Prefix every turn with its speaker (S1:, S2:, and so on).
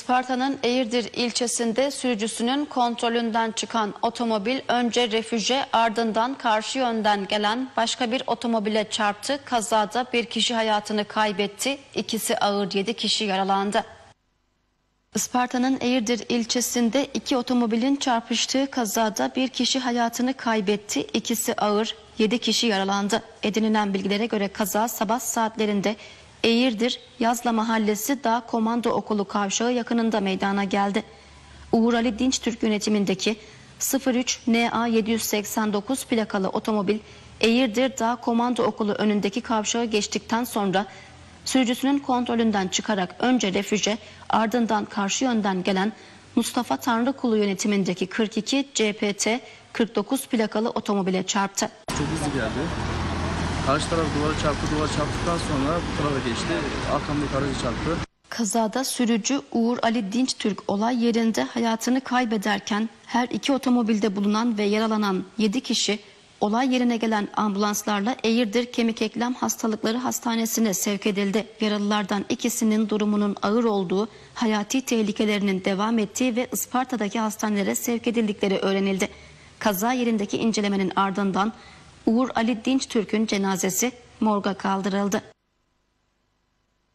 S1: Isparta'nın Eğirdir ilçesinde sürücüsünün kontrolünden çıkan otomobil önce refüje ardından karşı yönden gelen başka bir otomobile çarptı. Kazada bir kişi hayatını kaybetti. İkisi ağır 7 kişi yaralandı. Isparta'nın Eğirdir ilçesinde iki otomobilin çarpıştığı kazada bir kişi hayatını kaybetti. İkisi ağır 7 kişi yaralandı. Edinilen bilgilere göre kaza sabah saatlerinde Eğirdir Yazla Mahallesi Dağ Komando Okulu kavşağı yakınında meydana geldi. Uğur Ali Dinçtürk yönetimindeki 03 NA 789 plakalı otomobil Eğirdir Dağ Komando Okulu önündeki kavşağı geçtikten sonra sürücüsünün kontrolünden çıkarak önce refüje ardından karşı yönden gelen Mustafa Tanrıkulu yönetimindeki 42 CPT 49 plakalı otomobile çarptı.
S2: Çok hızlı geldi. Karşı taraf duvara çarptı. Duvara çarptıktan sonra bu tarafa geçti. Arkamdaki aracı çarptı.
S1: Kazada sürücü Uğur Ali Dinçtürk olay yerinde hayatını kaybederken her iki otomobilde bulunan ve yaralanan 7 kişi olay yerine gelen ambulanslarla Eğirdir Kemik Eklem Hastalıkları Hastanesi'ne sevk edildi. Yaralılardan ikisinin durumunun ağır olduğu, hayati tehlikelerinin devam ettiği ve Isparta'daki hastanelere sevk edildikleri öğrenildi. Kaza yerindeki incelemenin ardından Uğur Ali Dinçtürk'ün cenazesi morga kaldırıldı.